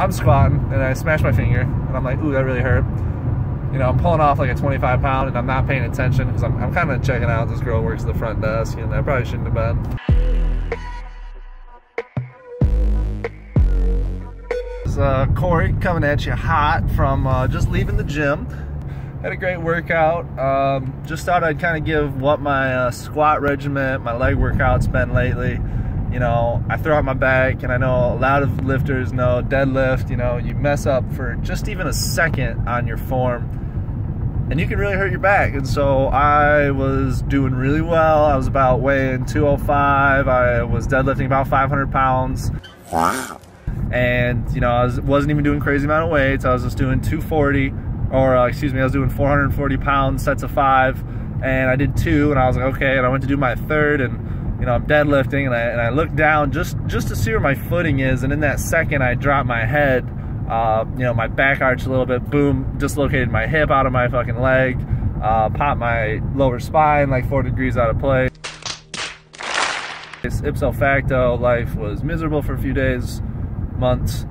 I'm squatting and I smash my finger and I'm like, ooh, that really hurt. You know, I'm pulling off like a 25 pound and I'm not paying attention because I'm, I'm kind of checking out this girl works the front desk and I probably shouldn't have been. Is uh, Cory coming at you hot from uh, just leaving the gym. Had a great workout. Um, just thought I'd kind of give what my uh, squat regimen, my leg workout's been lately you know, I throw out my back, and I know a lot of lifters know deadlift, you know, you mess up for just even a second on your form, and you can really hurt your back. And so I was doing really well. I was about weighing 205. I was deadlifting about 500 pounds. Wow. And, you know, I was, wasn't even doing crazy amount of weights. I was just doing 240, or uh, excuse me, I was doing 440 pounds, sets of five, and I did two, and I was like, okay, and I went to do my third, and you know, I'm deadlifting and I, and I look down just, just to see where my footing is. And in that second, I drop my head, uh, you know, my back arch a little bit, boom, dislocated my hip out of my fucking leg, uh, popped my lower spine like four degrees out of place. This ipso facto life was miserable for a few days, months.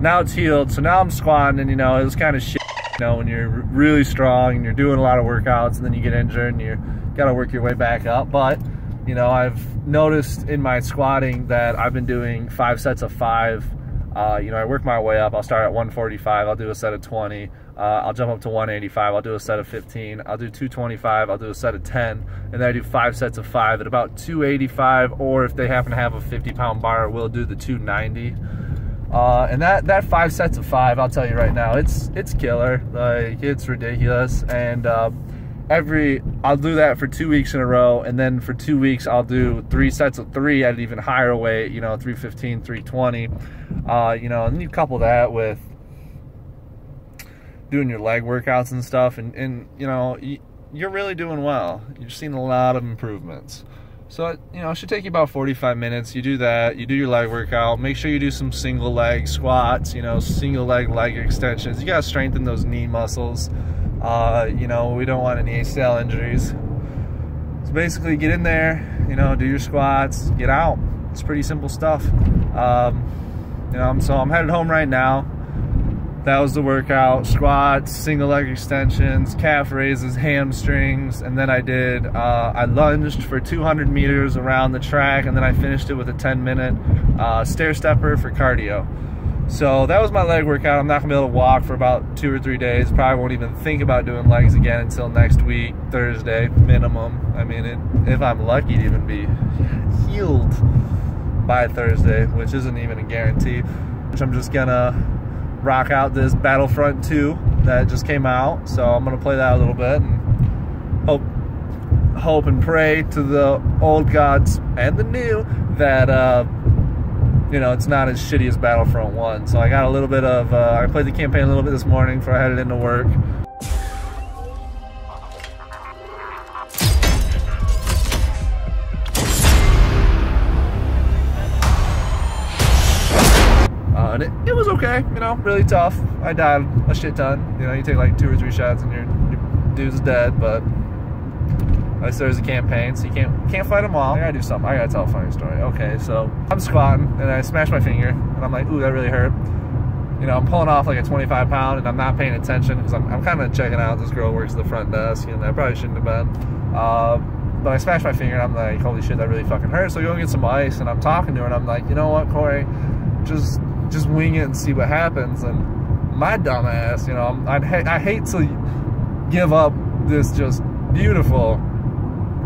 Now it's healed, so now I'm squatting and, you know, it was kind of shit, you know, when you're really strong and you're doing a lot of workouts and then you get injured and you got to work your way back up. But you know, I've noticed in my squatting that I've been doing five sets of five. Uh, you know, I work my way up. I'll start at 145. I'll do a set of 20. Uh, I'll jump up to 185. I'll do a set of 15. I'll do 225. I'll do a set of 10. And then I do five sets of five at about 285. Or if they happen to have a 50 pound bar, we'll do the 290. Uh, and that, that five sets of five, I'll tell you right now, it's it's killer. Like, it's ridiculous. And, uh, every I'll do that for two weeks in a row and then for two weeks I'll do three sets of three at an even higher weight you know 315 320 uh, you know and you couple that with doing your leg workouts and stuff and, and you know you're really doing well. You've seen a lot of improvements. So you know it should take you about 45 minutes. You do that you do your leg workout. Make sure you do some single leg squats you know single leg leg extensions. You got to strengthen those knee muscles uh, you know, we don't want any ACL injuries. So basically, get in there, you know, do your squats, get out. It's pretty simple stuff. Um, you know, so I'm headed home right now. That was the workout: squats, single leg extensions, calf raises, hamstrings, and then I did. Uh, I lunged for 200 meters around the track, and then I finished it with a 10 minute uh, stair stepper for cardio. So that was my leg workout. I'm not gonna be able to walk for about two or three days. Probably won't even think about doing legs again until next week, Thursday, minimum. I mean, it, if I'm lucky to even be healed by Thursday, which isn't even a guarantee. Which I'm just gonna rock out this Battlefront 2 that just came out. So I'm gonna play that a little bit and hope hope and pray to the old gods and the new that uh, you know, it's not as shitty as Battlefront 1. So I got a little bit of, uh, I played the campaign a little bit this morning before I headed into work. Uh, and it, it, was okay, you know, really tough. I died a shit ton. You know, you take like two or three shots and your, your dude's dead, but at least there's a campaign, so you can't can't fight them all. I gotta do something. I gotta tell a funny story. Okay, so I'm squatting and I smash my finger and I'm like, ooh, that really hurt. You know, I'm pulling off like a 25 pound and I'm not paying attention because I'm, I'm kind of checking out this girl works the front desk and I probably shouldn't have been. Uh, but I smashed my finger and I'm like, holy shit, that really fucking hurt. So I go and get some ice and I'm talking to her and I'm like, you know what, Cory, just just wing it and see what happens. And my dumb ass, you know, I'd ha I hate to give up this just beautiful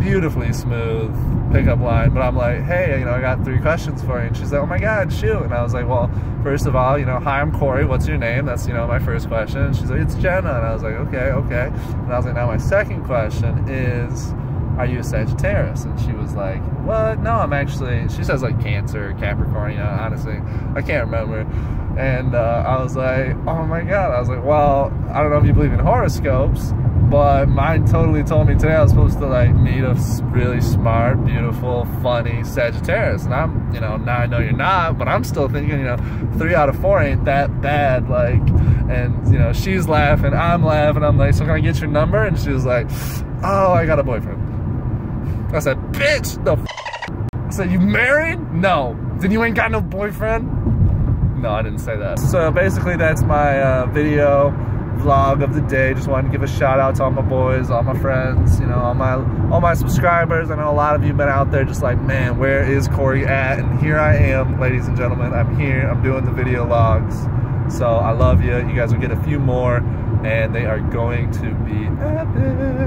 beautifully smooth pickup line, but I'm like, hey, you know, I got three questions for you. And she's like, oh my God, shoot. And I was like, well, first of all, you know, hi, I'm Cory. What's your name? That's, you know, my first question. And she's like, it's Jenna. And I was like, okay, okay. And I was like, now my second question is, are you a Sagittarius? And she was like, what? No, I'm actually, she says like Cancer, Capricorn, you know, honestly, I can't remember. And uh, I was like, oh my God. I was like, well, I don't know if you believe in horoscopes, but mine totally told me today I was supposed to like meet a really smart, beautiful, funny Sagittarius. And I'm, you know, now I know you're not, but I'm still thinking, you know, three out of four ain't that bad. Like, and, you know, she's laughing, I'm laughing. I'm like, so can I get your number? And she was like, oh, I got a boyfriend. I said, bitch, the I said, you married? No. Then you ain't got no boyfriend? No, I didn't say that. So basically that's my uh, video vlog of the day. Just wanted to give a shout out to all my boys, all my friends, you know, all my all my subscribers. I know a lot of you been out there just like, man, where is Cory at? And here I am, ladies and gentlemen. I'm here. I'm doing the video logs. So I love you. You guys will get a few more, and they are going to be epic.